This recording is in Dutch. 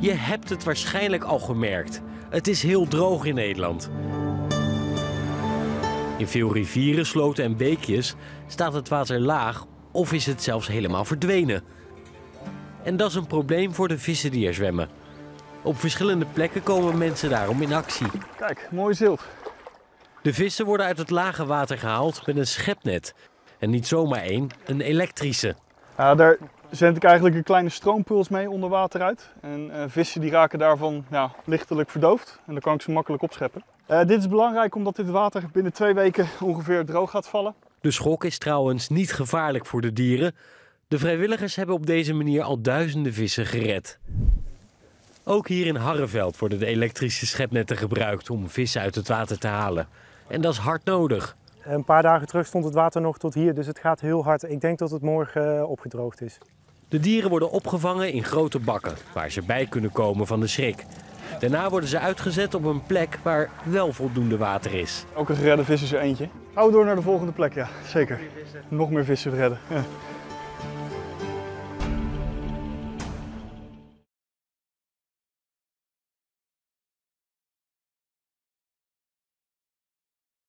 Je hebt het waarschijnlijk al gemerkt. Het is heel droog in Nederland. In veel rivieren, sloten en beekjes staat het water laag of is het zelfs helemaal verdwenen. En dat is een probleem voor de vissen die er zwemmen. Op verschillende plekken komen mensen daarom in actie. Kijk, mooi zilt. De vissen worden uit het lage water gehaald met een schepnet. En niet zomaar één, een elektrische. Ja, daar zend ik eigenlijk een kleine stroompuls mee onder water uit. En eh, vissen die raken daarvan ja, lichtelijk verdoofd. En dan kan ik ze makkelijk opscheppen. Eh, dit is belangrijk omdat dit water binnen twee weken ongeveer droog gaat vallen. De schok is trouwens niet gevaarlijk voor de dieren. De vrijwilligers hebben op deze manier al duizenden vissen gered. Ook hier in Harreveld worden de elektrische schepnetten gebruikt om vissen uit het water te halen. En dat is hard nodig. Een paar dagen terug stond het water nog tot hier, dus het gaat heel hard. Ik denk dat het morgen eh, opgedroogd is. De dieren worden opgevangen in grote bakken, waar ze bij kunnen komen van de schrik. Daarna worden ze uitgezet op een plek waar wel voldoende water is. Ook een geredde vis is er eentje. Hou door naar de volgende plek, ja, zeker. Nog meer vissen redden. Ja.